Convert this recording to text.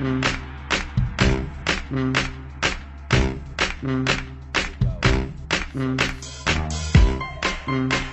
Mm. mm. mm. mm.